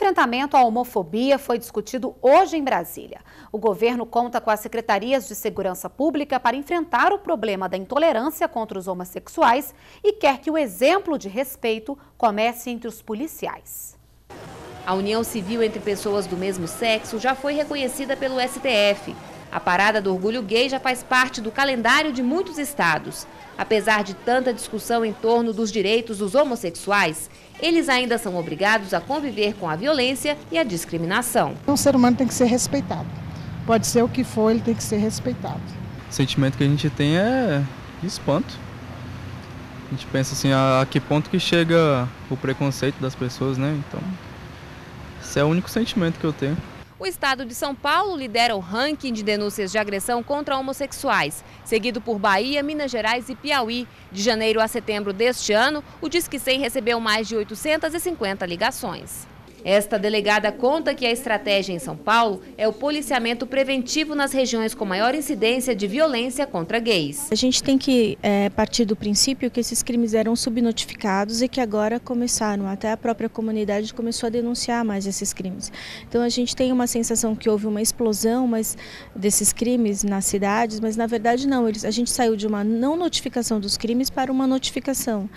enfrentamento à homofobia foi discutido hoje em Brasília. O governo conta com as secretarias de segurança pública para enfrentar o problema da intolerância contra os homossexuais e quer que o exemplo de respeito comece entre os policiais. A união civil entre pessoas do mesmo sexo já foi reconhecida pelo STF. A Parada do Orgulho Gay já faz parte do calendário de muitos estados. Apesar de tanta discussão em torno dos direitos dos homossexuais, eles ainda são obrigados a conviver com a violência e a discriminação. Um ser humano tem que ser respeitado. Pode ser o que for, ele tem que ser respeitado. O sentimento que a gente tem é de espanto. A gente pensa assim, a que ponto que chega o preconceito das pessoas, né? Então, esse é o único sentimento que eu tenho. O estado de São Paulo lidera o ranking de denúncias de agressão contra homossexuais, seguido por Bahia, Minas Gerais e Piauí. De janeiro a setembro deste ano, o Disque 100 recebeu mais de 850 ligações. Esta delegada conta que a estratégia em São Paulo é o policiamento preventivo nas regiões com maior incidência de violência contra gays. A gente tem que é, partir do princípio que esses crimes eram subnotificados e que agora começaram, até a própria comunidade começou a denunciar mais esses crimes. Então a gente tem uma sensação que houve uma explosão mas, desses crimes nas cidades, mas na verdade não, eles, a gente saiu de uma não notificação dos crimes para uma notificação.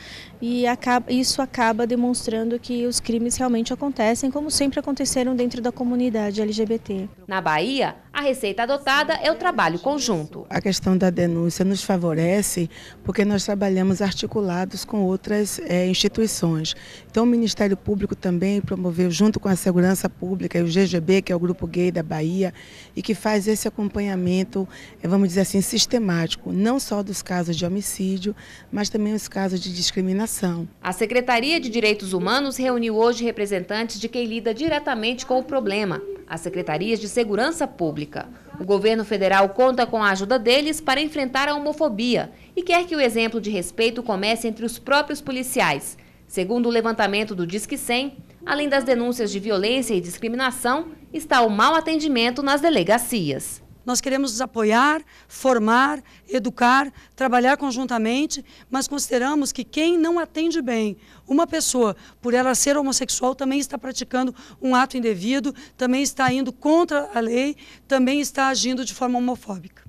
E acaba, isso acaba demonstrando que os crimes realmente acontecem acontecem como sempre aconteceram dentro da comunidade LGBT. Na Bahia, a receita adotada é o trabalho conjunto. A questão da denúncia nos favorece porque nós trabalhamos articulados com outras é, instituições. Então, o Ministério Público também promoveu, junto com a Segurança Pública e o GGB, que é o Grupo Gay da Bahia, e que faz esse acompanhamento, é, vamos dizer assim, sistemático, não só dos casos de homicídio, mas também os casos de discriminação. A Secretaria de Direitos Humanos reuniu hoje representantes de quem lida diretamente com o problema, as secretarias de segurança pública. O governo federal conta com a ajuda deles para enfrentar a homofobia e quer que o exemplo de respeito comece entre os próprios policiais. Segundo o levantamento do Disque 100, além das denúncias de violência e discriminação, está o mau atendimento nas delegacias. Nós queremos apoiar, formar, educar, trabalhar conjuntamente, mas consideramos que quem não atende bem uma pessoa, por ela ser homossexual, também está praticando um ato indevido, também está indo contra a lei, também está agindo de forma homofóbica.